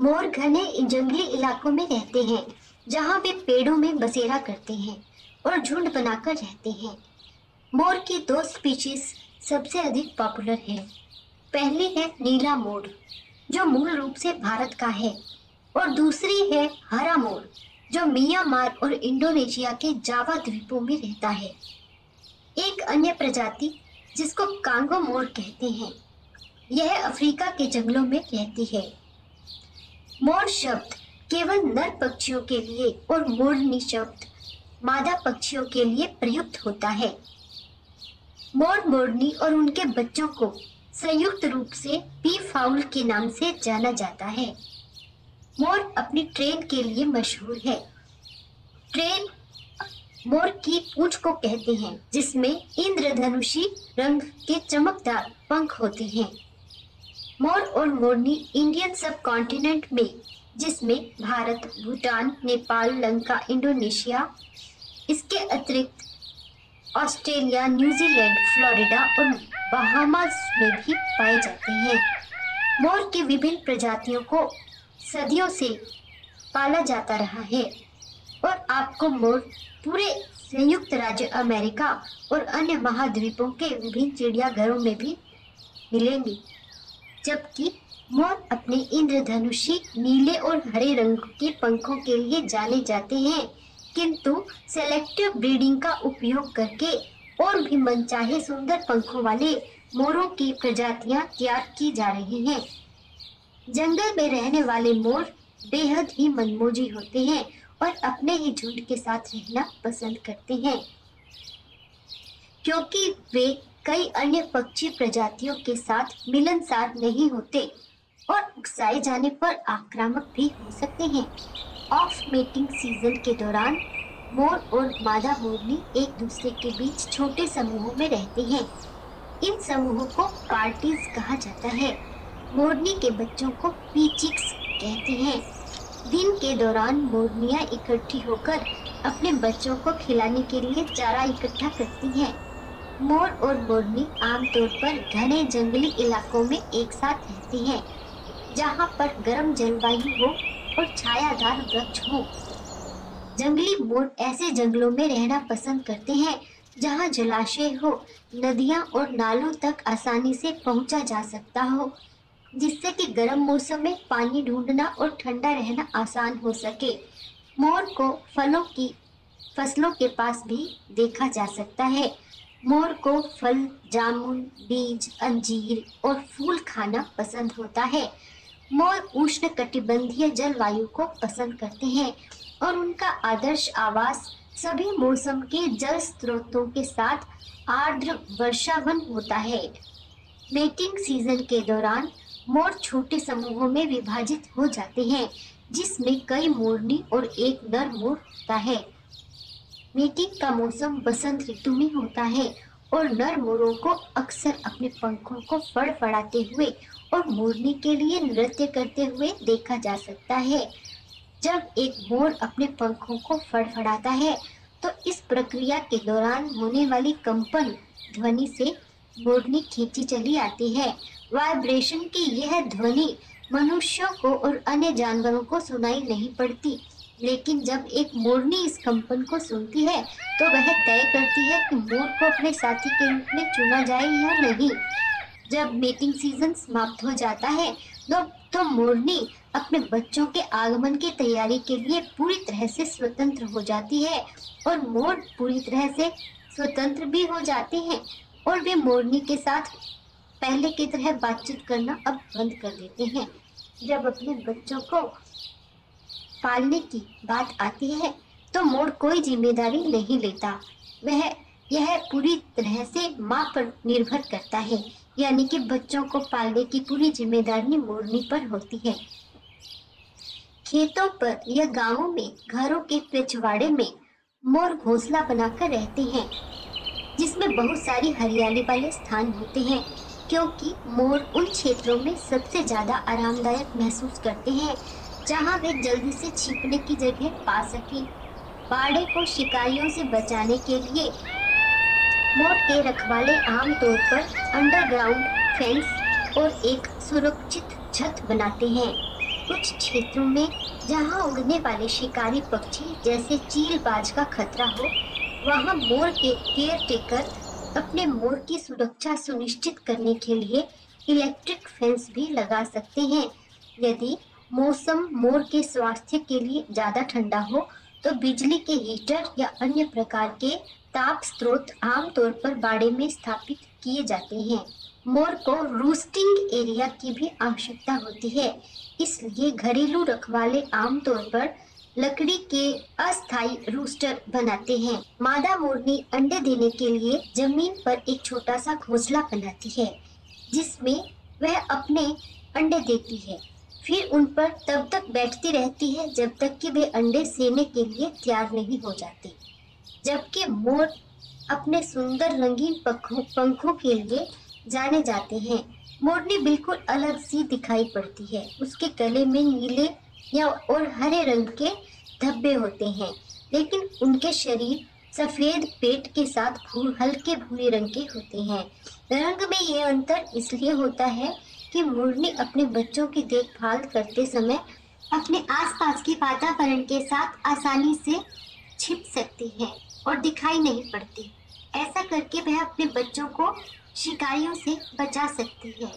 मोर घने जंगली इलाकों में रहते हैं, जहाँ वे पेड़ों में बसेरा करते हैं और झुंड बनाकर रहते हैं। मोर की दो स्पीशीज सबसे अधिक पॉपुलर है। पहली है नीला मोर, जो मूल रूप से भारत का है, और दूसरी है हरा मोर, जो म्यांमार और इंडोनेशिया के जावा द्वीपों में रहता है। एक अन्य प्रजाति, जिसको कांगो मोर कहते हैं, यह अफ्रीका के जंगलों में रहती है। मोर शब्द केवल नर पक्षियों के लिए और मोरनी शब्द मादा पक्षियों के लिए प्रयुक्त होता है। मोर मोरनी और उनके बच्चों को संयुक्त रूप से पी फाउल के नाम से जाना जाता है। मोर अपनी ट्रेन के लिए मशहूर है। ट्रेन मोर की पूंछ को कहते हैं, जिसमें इंद्रधनुषी रंग के चमकदार पंख होते हैं। मोर और मोरनी इंडियन सब कॉन्टिनेंट में, जिसमें भारत, भूटान, नेपाल, लंका, इंडोनेशिया, इसके अतिरिक्त ऑस्ट्रेलिया, न्यूजीलैंड, फ्लोरिडा और बहामास में भी पाए जाते हैं। मोर की विभिन्न प्रजातियों को सदियों से पाला जाता रहा है और आपको मोर पूरे संयुक्त राज्य अमेरिका और अन्य महाद्वीपों के विभिन्न चिड़ियाघरों में भी मिलेंगे। जबकि मोर अपने इंद्रधनुषी नीले और हरे रंग के पंखों के लिए जाने जाते हैं। किंतु सेलेक्टिव ब्रीडिंग का उपयोग करके और भी मनचाहे सुंदर पंखों वाले मोरों की प्रजातियाँ तैयार की जा रही हैं। जंगल में रहने वाले मोर बेहद ही मनमोजी होते हैं और अपने ही झुंड के साथ रहना पसंद करते हैं। क्योंकि वे कई अन्य पक्षी प्रजातियों के साथ मिलनसार नहीं होते और उकसाए जाने पर आक्रामक भी हो सकते हैं। ऑफ़ मेटिंग सीज़न के दौरान, मोर और मादा मोरनी एक दूसरे के बीच छोटे समूहों में रहते हैं। इन समूहों को पार्टीज़ कहा जाता है। मोरनी के बच्चों को पीचिक्स कहते हैं। दिन के दौरान मोरनियाँ इकट्ठी होकर अपने बच्चों को खिलाने के लिए चारा इकट्ठा करती हैं। मोर और मोरनी आमतौर पर घने जंगली इलाकों में एक साथ रहती हैं, जहाँ पर गर्म जलवायु हो और छायादार वृक्ष हो। जंगली मोर ऐसे जंगलों में रहना पसंद करते हैं, जहाँ जलाशय हो, नदियाँ और नालों तक आसानी से पहुँचा जा सकता हो, जिससे कि गर्म मौसम में पानी ढूंढना और ठंडा रहना आसान हो सके। मोर को फलों की, फ़सलों के पास भी देखा जा सकता है मोर को फल, जामुन, बीज, अंजीर और फूल खाना पसंद होता है। मोर उष्ण कटिबंधीय जलवायु को पसंद करते हैं और उनका आदर्श आवास सभी मौसम के जल स्रोतों के साथ आर्द्र वर्षावन होता है। मेटिंग सीज़न के दौरान मोर छोटे समूहों में विभाजित हो जाते हैं, जिसमें कई मोरनी और एक नर मोर होता है। मीटिंग का मौसम बसंत ऋतु में होता है और नर मोरों को अक्सर अपने पंखों को फड़फड़ाते हुए और मोरनी के लिए नृत्य करते हुए देखा जा सकता है। जब एक मोर अपने पंखों को फड़फड़ाता है तो इस प्रक्रिया के दौरान होने वाली कंपन ध्वनि से मोरनी खींची चली आती है। वाइब्रेशन की यह ध्वनि मनुष्यों को और अन्य जानवरों को सुनाई नहीं पड़ती। लेकिन जब एक मोरनी इस कंपन को सुनती है तो वह तय करती है कि मोर को अपने साथी के रूप में चुना जाए या नहीं। जब मेटिंग सीज़न समाप्त हो जाता है तो, तो मोरनी अपने बच्चों के आगमन की तैयारी के लिए पूरी तरह से स्वतंत्र हो जाती है और मोर पूरी तरह से स्वतंत्र भी हो जाते हैं और वे मोरनी के साथ पहले की तरह बातचीत करना अब बंद कर देते हैं। जब अपने बच्चों को पालने की बात आती है तो मोर कोई ज़िम्मेदारी नहीं लेता। वह, यह पूरी तरह से माँ पर निर्भर करता है, यानी कि बच्चों को पालने की पूरी ज़िम्मेदारी मोरनी पर होती है। खेतों पर या गाँवों में, घरों के पिछवाड़े में मोर घोंसला बनाकर रहते हैं, जिसमें बहुत सारी हरियाली वाले स्थान होते हैं, क्योंकि मोर उन क्षेत्रों में सबसे ज़्यादा आरामदायक महसूस करते हैं जहाँ वे जल्दी से छिपने की जगह पा सके। बाड़े को शिकारियों से बचाने के लिए मोर के रखवाले आमतौर पर अंडरग्राउंड फेंस और एक सुरक्षित छत बनाते हैं। कुछ क्षेत्रों में जहाँ उड़ने वाले शिकारी पक्षी जैसे चील बाज का खतरा हो, वहाँ मोर के केयर टेकर अपने मोर की सुरक्षा सुनिश्चित करने के लिए इलेक्ट्रिक फेंस भी लगा सकते हैं। यदि मौसम, मोर के स्वास्थ्य के लिए ज़्यादा ठंडा हो तो बिजली के हीटर या अन्य प्रकार के ताप स्रोत आमतौर पर बाड़े में स्थापित किए जाते हैं। मोर को रूस्टिंग एरिया की भी आवश्यकता होती है, इसलिए घरेलू रखवाले आमतौर पर लकड़ी के अस्थायी रूस्टर बनाते हैं। मादा मोरनी अंडे देने के लिए ज़मीन पर एक छोटा सा घोंसला बनाती है, जिसमें वह अपने अंडे देती है। फिर उन पर तब तक बैठती रहती है जब तक कि वे अंडे सेने के लिए तैयार नहीं हो जाते। जबकि मोर अपने सुंदर रंगीन पंखों पंखों के लिए जाने जाते हैं। मोरनी बिल्कुल अलग सी दिखाई पड़ती है। उसके गले में नीले या और हरे रंग के धब्बे होते हैं, लेकिन उनके शरीर सफ़ेद पेट के साथ भूर हल्के भूरे रंग के होते हैं। रंग में ये अंतर इसलिए होता है कि मुरली अपने बच्चों की देखभाल करते समय अपने आसपास के वातावरण के साथ आसानी से छिप सकती है और दिखाई नहीं पड़ती। ऐसा करके वह अपने बच्चों को शिकारियों से बचा सकती है।